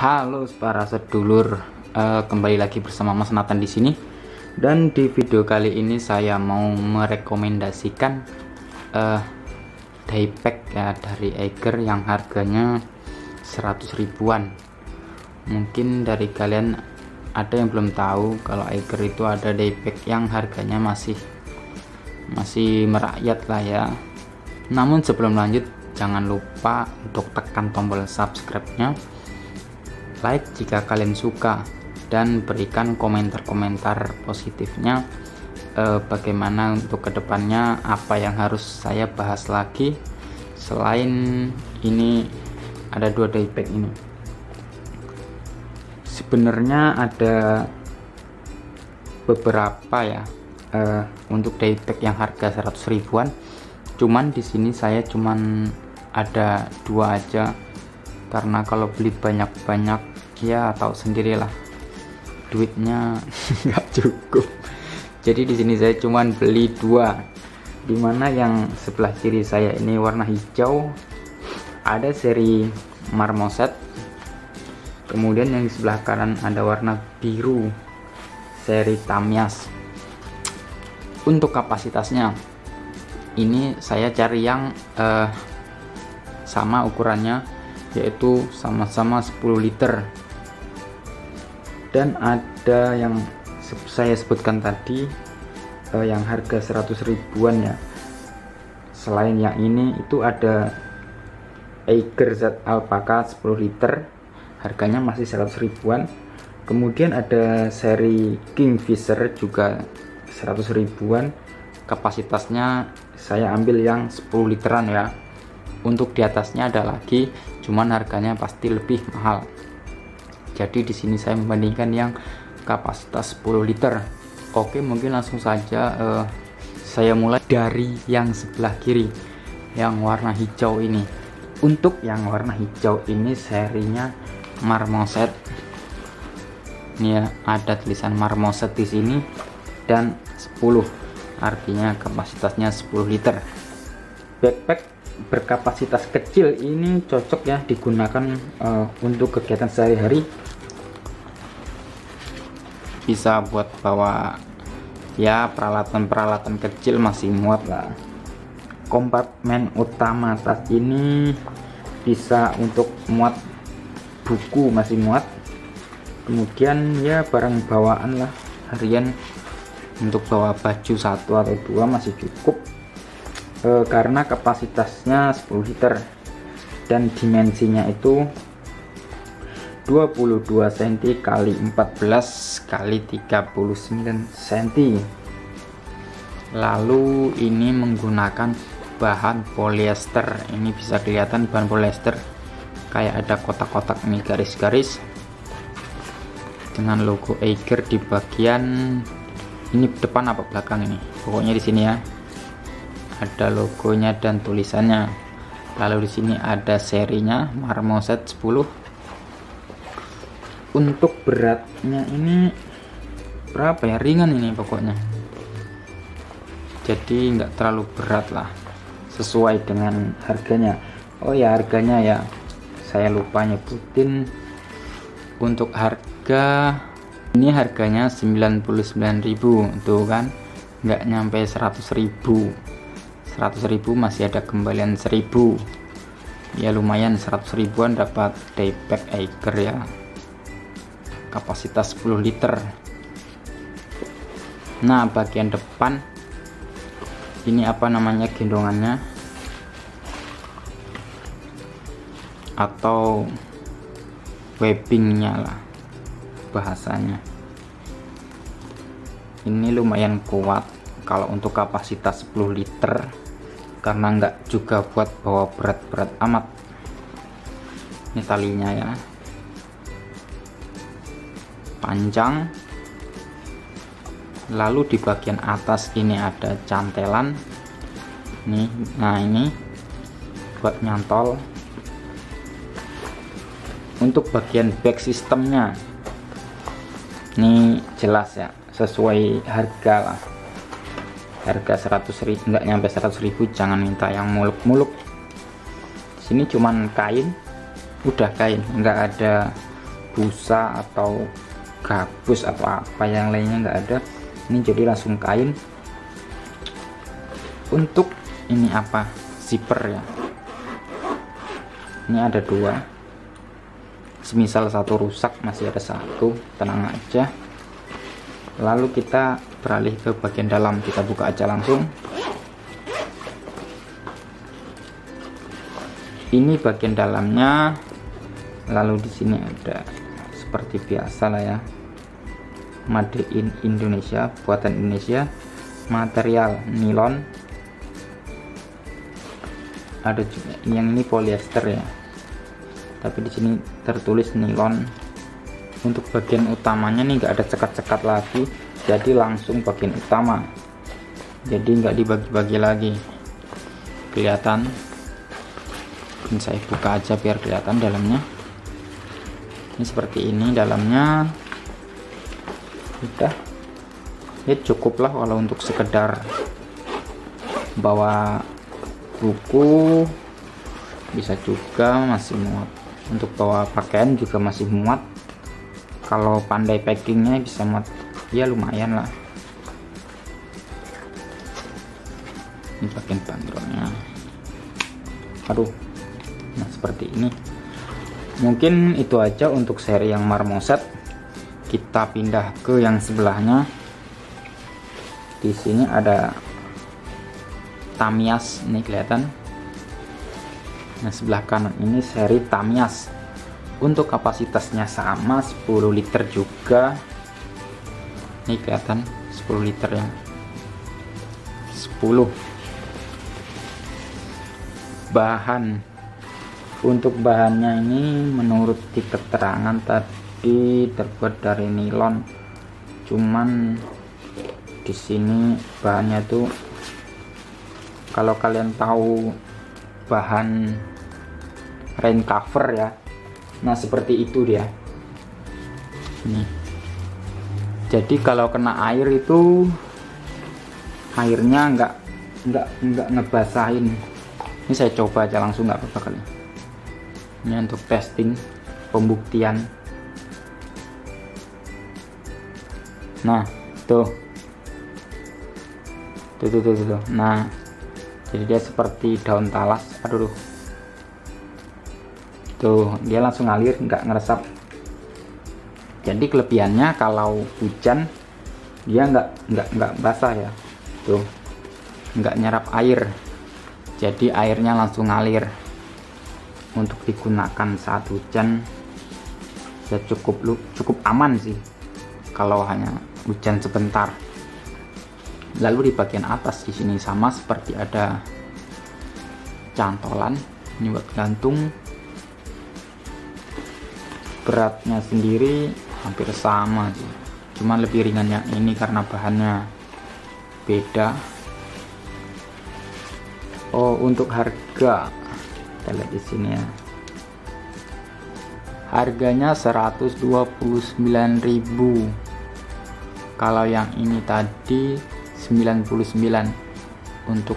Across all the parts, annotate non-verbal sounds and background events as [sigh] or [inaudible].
Halo para sedulur, uh, kembali lagi bersama Mas Nathan di sini. Dan di video kali ini saya mau merekomendasikan uh, diepack ya dari Eiger yang harganya 100 ribuan. Mungkin dari kalian ada yang belum tahu kalau Eiger itu ada diepack yang harganya masih masih merakyat lah ya. Namun sebelum lanjut jangan lupa untuk tekan tombol subscribe-nya like jika kalian suka dan berikan komentar-komentar positifnya eh, bagaimana untuk ke depannya apa yang harus saya bahas lagi selain ini ada dua daypack ini. Sebenarnya ada beberapa ya eh, untuk daypack yang harga 100 ribuan. Cuman di sini saya cuman ada dua aja karena kalau beli banyak-banyak ya tahu sendirilah. Duitnya [laughs] nggak cukup. Jadi di sini saya cuman beli dua. Di mana yang sebelah kiri saya ini warna hijau ada seri marmoset. Kemudian yang di sebelah kanan ada warna biru seri tamias. Untuk kapasitasnya ini saya cari yang uh, sama ukurannya yaitu sama-sama 10 liter. Dan ada yang saya sebutkan tadi eh, yang harga 100 ribuan ya. Selain yang ini itu ada Eiger Z Alpaca 10 liter. Harganya masih 100 ribuan. Kemudian ada seri Kingfisher juga 100 ribuan. Kapasitasnya saya ambil yang 10 literan ya. Untuk di atasnya ada lagi cuman harganya pasti lebih mahal. Jadi di sini saya membandingkan yang kapasitas 10 liter. Oke mungkin langsung saja uh, saya mulai dari yang sebelah kiri yang warna hijau ini. Untuk yang warna hijau ini serinya marmoset. Ini ya ada tulisan marmoset di sini. Dan 10 artinya kapasitasnya 10 liter. Backpack berkapasitas kecil ini cocok ya digunakan uh, untuk kegiatan sehari-hari. Bisa buat bawa ya peralatan-peralatan kecil masih muat lah. Kompartemen utama tas ini bisa untuk muat buku masih muat. Kemudian ya barang bawaan lah harian. Untuk bawa baju satu atau dua masih cukup e, karena kapasitasnya 10 liter dan dimensinya itu 22 cm kali 14 kali 39 cm lalu ini menggunakan bahan polyester. Ini bisa kelihatan bahan polyester kayak ada kotak-kotak ini garis-garis dengan logo Eiger di bagian ini depan apa belakang ini? Pokoknya di sini ya ada logonya dan tulisannya. Lalu di sini ada serinya Marmoset 10 untuk beratnya ini berapa ya? Ringan ini pokoknya. Jadi nggak terlalu berat lah sesuai dengan harganya. Oh ya harganya ya. Saya lupa nyebutin. Untuk harga ini harganya 99.000 tuh kan nggak nyampe 100.000 100.000 masih ada kembalian 1000 ya lumayan 100 ribuan dapat daypack Eiger ya. Kapasitas 10 liter. Nah bagian depan ini apa namanya gendongannya? Atau webbingnya lah bahasanya. Ini lumayan kuat kalau untuk kapasitas 10 liter karena nggak juga buat bawa berat-berat amat. Ini talinya ya. Panjang. Lalu di bagian atas ini ada cantelan. Nih nah ini buat nyantol. Untuk bagian back sistemnya ini jelas ya sesuai harga lah harga 100 ribu enggak nyampe 100 ribu jangan minta yang muluk-muluk. Sini cuman kain udah kain enggak ada busa atau gabus atau apa yang lainnya nggak ada. Ini jadi langsung kain. Untuk ini apa? Zipper ya. Ini ada dua. Semisal satu rusak masih ada satu. Tenang aja lalu kita beralih ke bagian dalam. Kita buka aja langsung. Ini bagian dalamnya. Lalu di sini ada seperti biasa lah ya. Made in Indonesia buatan Indonesia. Material nilon. Ada juga yang ini polyester ya. Tapi di sini tertulis nilon untuk bagian utamanya nih nggak ada cekat-cekat lagi. Jadi langsung bagian utama. Jadi nggak dibagi-bagi lagi. Kelihatan? Ini saya buka aja biar kelihatan dalamnya. Ini seperti ini dalamnya. Udah ya cukup lah kalau untuk sekedar bawa buku. Bisa juga masih muat. Untuk bawa pakaian juga masih muat kalau pandai packingnya bisa muat ya lumayan lah. Ini bagian bandrolnya. Aduh nah seperti ini. Mungkin itu aja untuk seri yang marmoset. Kita pindah ke yang sebelahnya. Di sini ada Tamias ini kelihatan. Nah sebelah kanan ini seri Tamias untuk kapasitasnya sama 10 liter juga. Ini kelihatan 10 liter ya 10 bahan. Untuk bahannya ini menurut di keterangan tadi terbuat dari nilon. Cuman di sini bahannya tuh kalau kalian tahu bahan rain cover ya nah seperti itu dia. Ini jadi kalau kena air itu airnya enggak enggak enggak ngebasahin. Ini saya coba aja langsung nggak apa-apa kali. Ini untuk testing pembuktian. Nah tuh. Tuh tuh tuh, tuh. nah jadi dia seperti daun talas. Aduh tuh tuh dia langsung ngalir nggak ngeresap. Jadi kelebihannya kalau hujan dia nggak nggak nggak basah ya. Tuh nggak nyerap air. Jadi airnya langsung ngalir. Untuk digunakan saat hujan ya cukup cukup aman sih. Kalau hanya hujan sebentar. Lalu di bagian atas di sini sama seperti ada cantolan. Ini buat gantung beratnya sendiri hampir sama sih. Cuma lebih ringannya ini karena bahannya beda. Oh untuk harga. Kita lihat di sini ya. Harganya 129.000 kalau yang ini tadi 99 untuk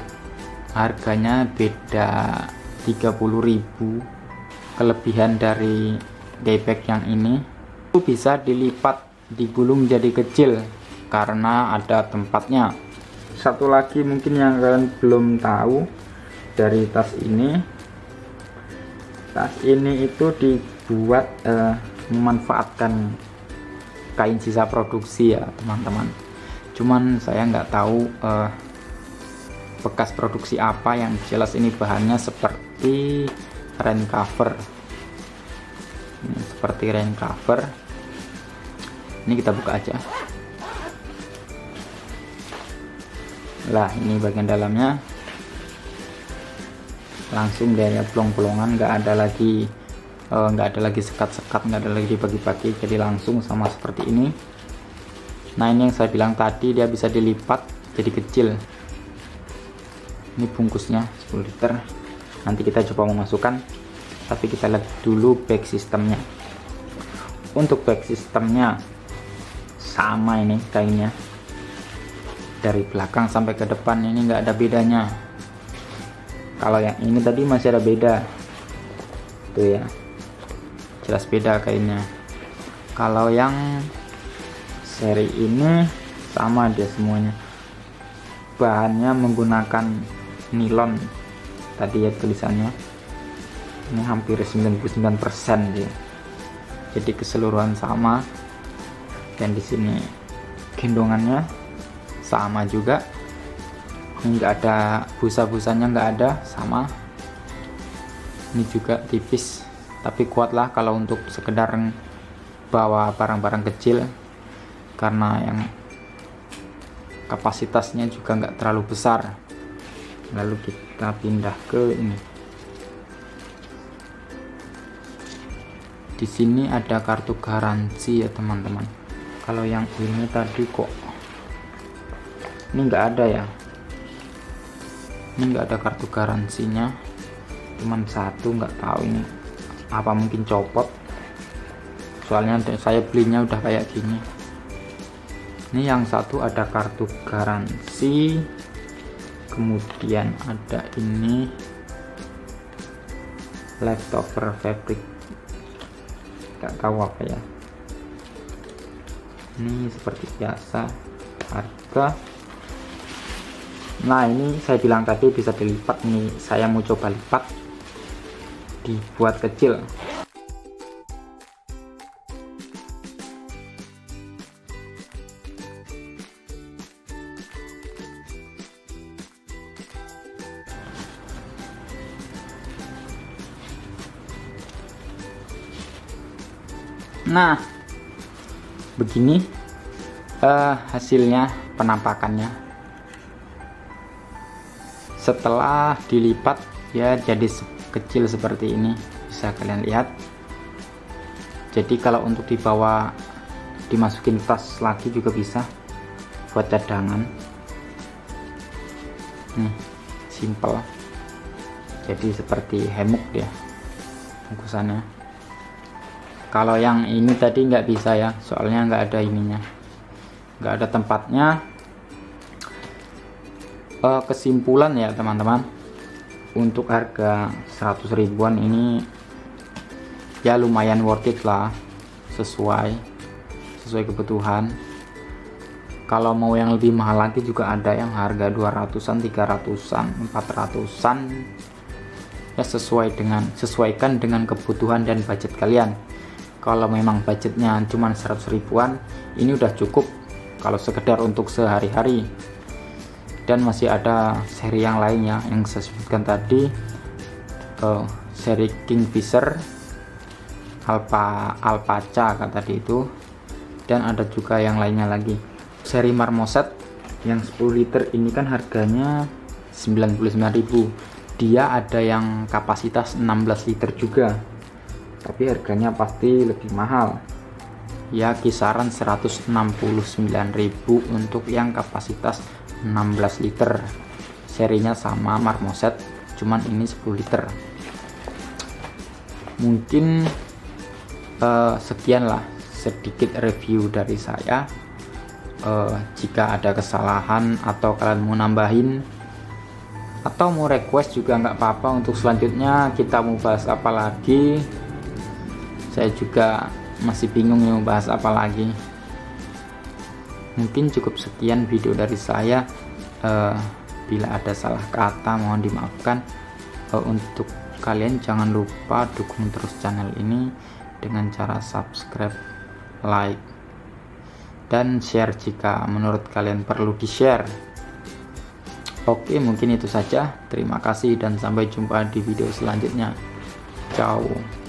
harganya beda 30.000 kelebihan dari daypack yang ini itu bisa dilipat digulung jadi kecil karena ada tempatnya. Satu lagi mungkin yang kalian belum tahu dari tas ini. Tas ini itu dibuat uh, memanfaatkan kain sisa produksi ya teman-teman. Cuman saya nggak tahu uh, bekas produksi apa yang jelas ini bahannya seperti rain cover seperti rain cover. Ini kita buka aja. Lah ini bagian dalamnya. Langsung dari pelong-pelongan nggak ada lagi Eh, nggak uh, ada lagi sekat-sekat nggak ada lagi dibagi-bagi jadi langsung sama seperti ini. Nah ini yang saya bilang tadi dia bisa dilipat jadi kecil. Ini bungkusnya 10 liter. Nanti kita coba memasukkan tapi kita lihat dulu back sistemnya untuk back sistemnya sama ini kainnya. Dari belakang sampai ke depan ini nggak ada bedanya. Kalau yang ini tadi masih ada beda. Tuh ya. Jelas beda kainnya. Kalau yang seri ini sama dia semuanya. Bahannya menggunakan nilon. Tadi ya tulisannya ini hampir 99% dia jadi keseluruhan sama. Dan di sini gendongannya sama juga. Ini enggak ada busa-busanya enggak ada sama. Ini juga tipis tapi kuatlah kalau untuk sekedar bawa barang-barang kecil karena yang kapasitasnya juga enggak terlalu besar. Lalu kita pindah ke ini di sini ada kartu garansi ya teman-teman. Kalau yang ini tadi kok ini enggak ada ya? Ini enggak ada kartu garansinya. Cuman satu nggak tahu ini apa mungkin copot. Soalnya saya belinya udah kayak gini. Ini yang satu ada kartu garansi. Kemudian ada ini leftover fabric nggak tahu apa ya? Ini seperti biasa harga. Nah ini saya bilang tadi bisa dilipat nih saya mau coba lipat. Dibuat kecil nah begini uh, hasilnya penampakannya. Setelah dilipat ya jadi kecil seperti ini. Bisa kalian lihat. Jadi kalau untuk dibawa dimasukin tas lagi juga bisa. Buat cadangan. Nih simple. Jadi seperti hemuk dia bungkusannya kalau yang ini tadi nggak bisa ya soalnya nggak ada ininya. Nggak ada tempatnya. Eh, kesimpulan ya teman-teman. Untuk harga 100 ribuan ini ya lumayan worth it lah. Sesuai sesuai kebutuhan. Kalau mau yang lebih mahal lagi juga ada yang harga 200an 300an 400an ya sesuai dengan sesuaikan dengan kebutuhan dan budget kalian kalau memang budgetnya cuma 100 ribuan ini udah cukup kalau sekedar untuk sehari-hari. Dan masih ada seri yang lainnya yang saya sebutkan tadi uh, seri Kingfisher Alpa Alpaca kata tadi itu dan ada juga yang lainnya lagi. Seri Marmoset yang 10 liter ini kan harganya 99.000 dia ada yang kapasitas 16 liter juga tapi harganya pasti lebih mahal. Ya kisaran 169.000 untuk yang kapasitas 16 liter. Serinya sama marmoset cuman ini 10 liter. Mungkin uh, sekian lah sedikit review dari saya. Uh, jika ada kesalahan atau kalian mau nambahin atau mau request juga nggak apa-apa untuk selanjutnya kita mau bahas apa lagi saya juga masih bingung mau bahas apa lagi. Mungkin cukup sekian video dari saya. Uh, bila ada salah kata mohon dimaafkan. Uh, untuk kalian jangan lupa dukung terus channel ini dengan cara subscribe like dan share jika menurut kalian perlu di share oke mungkin itu saja. Terima kasih dan sampai jumpa di video selanjutnya. Ciao